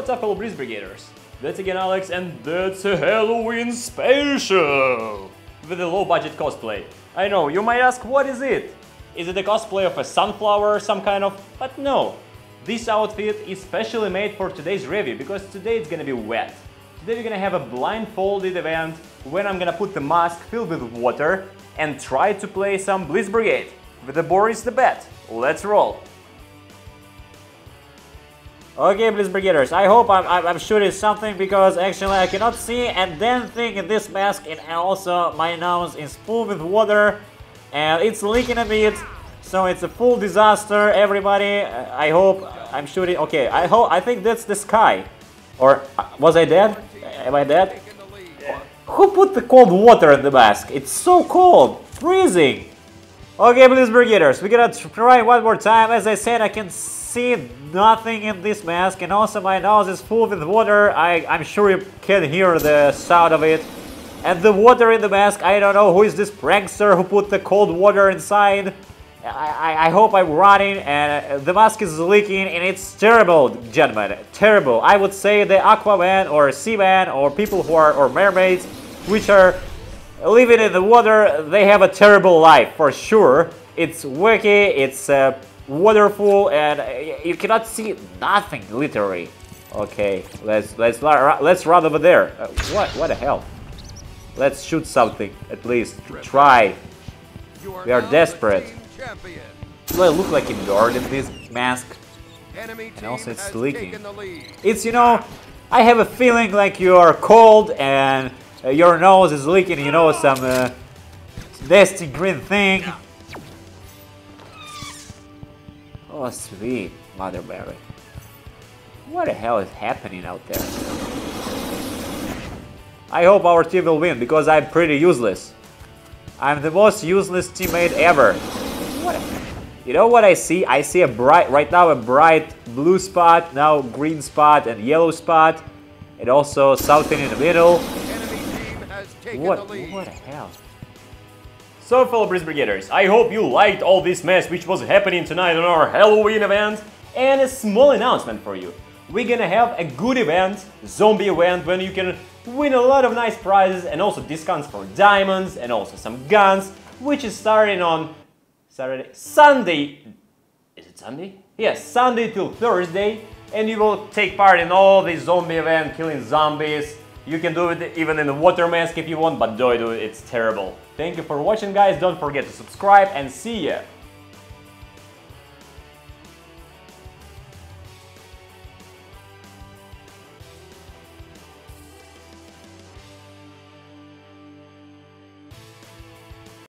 What's up fellow Blitz Brigaders? That's again Alex and that's a Halloween special! With a low budget cosplay. I know, you might ask what is it? Is it a cosplay of a sunflower or some kind of... But no! This outfit is specially made for today's review because today it's gonna be wet. Today we're gonna have a blindfolded event when I'm gonna put the mask filled with water and try to play some Blitz Brigade with the Boris the Bat. Let's roll! Okay, Blitz Brigaders, I hope I'm, I'm, I'm, shooting something because actually I cannot see and then thing in this mask and also my nose is full with water and it's leaking a bit so it's a full disaster. Everybody I hope I'm shooting okay I hope I think that's the sky. Or uh, was I dead? Am I dead? Who put the cold water in the mask? It's so cold freezing. Okay Blitz Brigaders we gotta try one more time. As I said I can see nothing in this mask and also my nose is full with water. I, I'm sure you can hear the sound of it. And the water in the mask, I don't know who is this prankster who put the cold water inside. I, I, hope I'm running and the mask is leaking and it's terrible, gentlemen, terrible. I would say the Aquaman or Seaman or people who are, or mermaids, which are living in the water, they have a terrible life for sure. It's wacky, it's uh, wonderful and uh, you cannot see nothing literally. Okay let's let's let's run over there. Uh, what what the hell? Let's shoot something at least. Try. We are desperate. Do I look like a nerd in this mask? And also it's leaking. it's you know I have a feeling like you are cold and uh, your nose is leaking you know some uh, nasty green thing Oh, sweet Mother Mary. What the hell is happening out there? I hope our team will win, because I'm pretty useless. I'm the most useless teammate ever. What you know what I see? I see a bright, right now a bright blue spot, now green spot and yellow spot, and also something in the middle. What, what the hell? So fellow Blitz Brigaders, I hope you liked all this mess which was happening tonight on our Halloween event and a small announcement for you. We're gonna have a good event, zombie event, when you can win a lot of nice prizes and also discounts for diamonds and also some guns, which is starting on Saturday, Sunday, is it Sunday? Yes, Sunday till Thursday, and you will take part in all the zombie event, killing zombies, you can do it even in a water mask if you want, but do it, it's terrible. Thank you for watching guys, don't forget to subscribe and see ya!